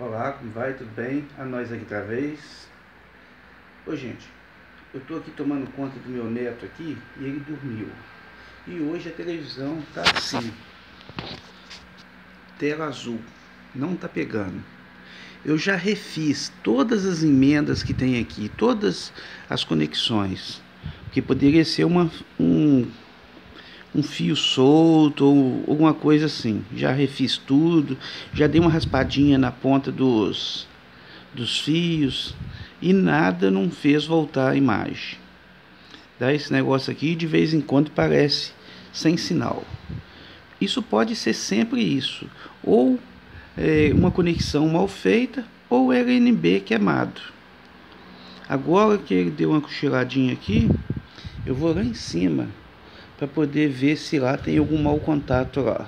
Olá, como vai? Tudo bem? A nós aqui outra vez. Ô gente, eu tô aqui tomando conta do meu neto aqui e ele dormiu. E hoje a televisão tá assim. Tela azul. Não tá pegando. Eu já refiz todas as emendas que tem aqui, todas as conexões. Que poderia ser uma, um um fio solto ou alguma coisa assim. Já refiz tudo, já dei uma raspadinha na ponta dos, dos fios e nada não fez voltar a imagem. Dá esse negócio aqui de vez em quando parece sem sinal. Isso pode ser sempre isso, ou é, uma conexão mal feita ou RNB queimado. Agora que ele deu uma cochiladinha aqui, eu vou lá em cima para poder ver se lá tem algum mau contato lá.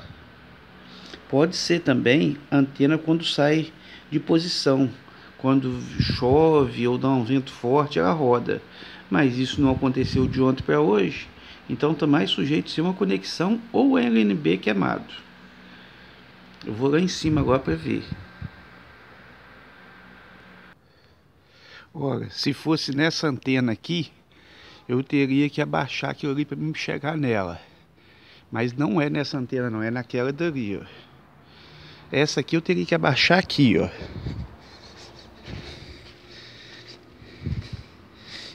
Pode ser também antena quando sai de posição, quando chove ou dá um vento forte, ela roda. Mas isso não aconteceu de ontem para hoje, então está mais sujeito a ser uma conexão ou LNB queimado. Eu vou lá em cima agora para ver. Olha, se fosse nessa antena aqui, eu teria que abaixar aquilo ali para me chegar nela. Mas não é nessa antena não, é naquela dali, ó. Essa aqui eu teria que abaixar aqui, ó.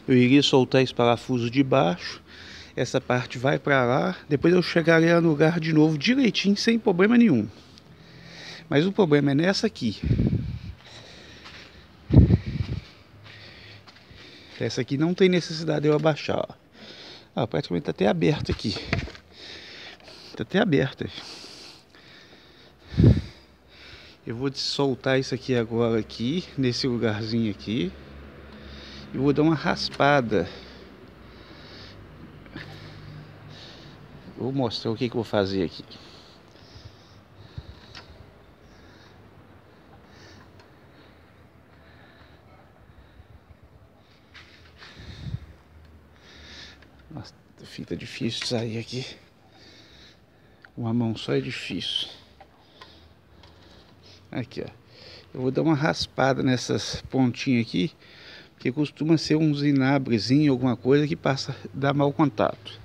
Eu iria soltar esse parafuso de baixo. Essa parte vai para lá. Depois eu chegaria no lugar de novo direitinho, sem problema nenhum. Mas o problema é nessa aqui. Essa aqui não tem necessidade de eu abaixar. Ó. Ah, praticamente está até aberto aqui. Está até aberto. Eu vou soltar isso aqui agora aqui, nesse lugarzinho aqui. E vou dar uma raspada. Vou mostrar o que, que eu vou fazer aqui. Fica difícil sair aqui. Uma mão só é difícil. Aqui, ó. Eu vou dar uma raspada nessas pontinhas aqui, que costuma ser um zinabrezinho, alguma coisa que passa dá mau contato.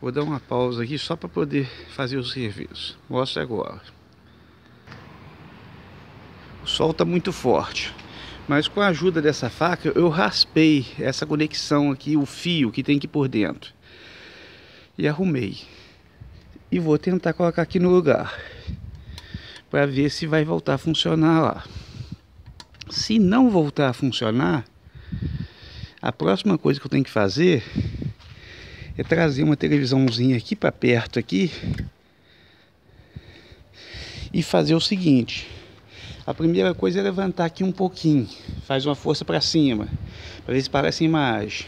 Vou dar uma pausa aqui só para poder fazer o serviço. Mostra agora. O sol está muito forte. Mas com a ajuda dessa faca eu raspei essa conexão aqui, o fio que tem aqui por dentro. E arrumei. E vou tentar colocar aqui no lugar. Para ver se vai voltar a funcionar lá. Se não voltar a funcionar, a próxima coisa que eu tenho que fazer é trazer uma televisãozinha aqui para perto aqui e fazer o seguinte a primeira coisa é levantar aqui um pouquinho, faz uma força para cima, para ver se parece imagem.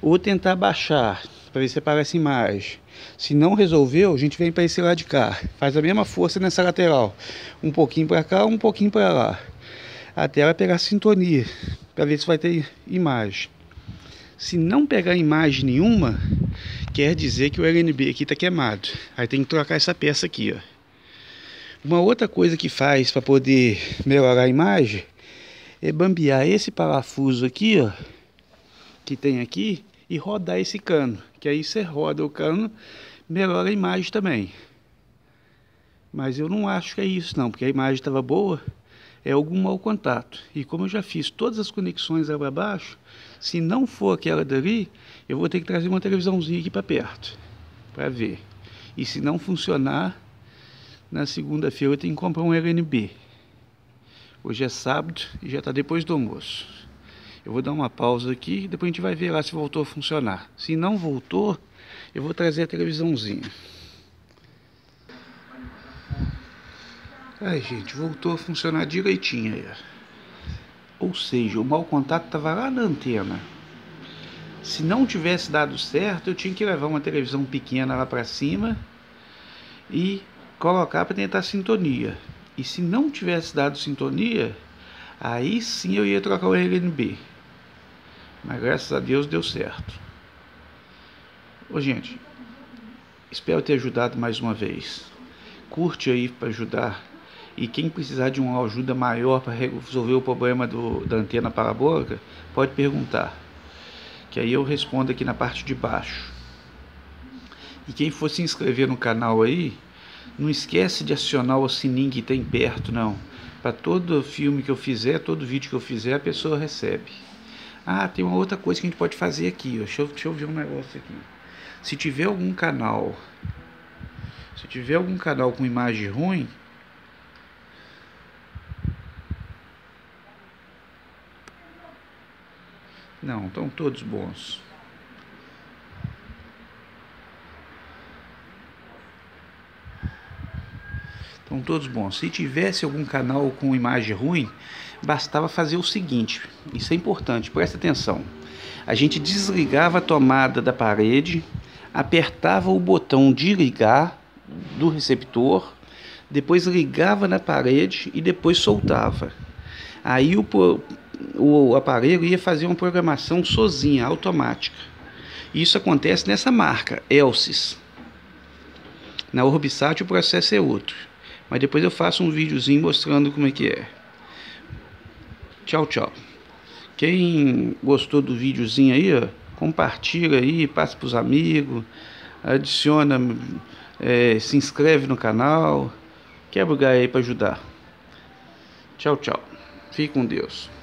Ou tentar baixar, para ver se parece imagem. Se não resolveu, a gente vem para esse lado de cá, faz a mesma força nessa lateral, um pouquinho para cá, um pouquinho para lá, até ela pegar sintonia, para ver se vai ter imagem. Se não pegar imagem nenhuma, quer dizer que o LNB aqui está queimado. Aí tem que trocar essa peça aqui, ó. Uma outra coisa que faz para poder melhorar a imagem é bambear esse parafuso aqui, ó, que tem aqui, e rodar esse cano. Que aí você roda o cano, melhora a imagem também. Mas eu não acho que é isso não, porque a imagem estava boa, é algum mau contato. E como eu já fiz todas as conexões lá para baixo, se não for aquela dali, eu vou ter que trazer uma televisãozinha aqui para perto, para ver. E se não funcionar, na segunda-feira eu tenho que comprar um LNB. Hoje é sábado e já está depois do almoço. Eu vou dar uma pausa aqui e depois a gente vai ver lá se voltou a funcionar. Se não voltou, eu vou trazer a televisãozinha. Ai, gente, voltou a funcionar direitinho aí. Ou seja, o mau contato estava lá na antena. Se não tivesse dado certo, eu tinha que levar uma televisão pequena lá para cima e colocar para tentar sintonia. E se não tivesse dado sintonia, aí sim eu ia trocar o RNB. Mas graças a Deus deu certo. Ô gente, espero ter ajudado mais uma vez. Curte aí para ajudar E quem precisar de uma ajuda maior para resolver o problema do, da antena parabólica, pode perguntar. Que aí eu respondo aqui na parte de baixo. E quem for se inscrever no canal aí, não esquece de acionar o sininho que tem perto, não. Para todo filme que eu fizer, todo vídeo que eu fizer, a pessoa recebe. Ah, tem uma outra coisa que a gente pode fazer aqui. Deixa, eu, deixa eu ver um negócio aqui. Se tiver algum canal, se tiver algum canal com imagem ruim, não, estão todos bons. Estão todos bons. Se tivesse algum canal com imagem ruim, bastava fazer o seguinte: isso é importante, presta atenção. A gente desligava a tomada da parede, apertava o botão de ligar do receptor, depois ligava na parede e depois soltava. Aí o, o aparelho ia fazer uma programação sozinha, automática. Isso acontece nessa marca, Elsys. Na Orbisat o processo é outro. Mas depois eu faço um videozinho mostrando como é que é. Tchau, tchau. Quem gostou do videozinho aí, ó, compartilha aí, passa para os amigos, adiciona, é, se inscreve no canal, quebra o gai aí para ajudar. Tchau, tchau. Fique com Deus.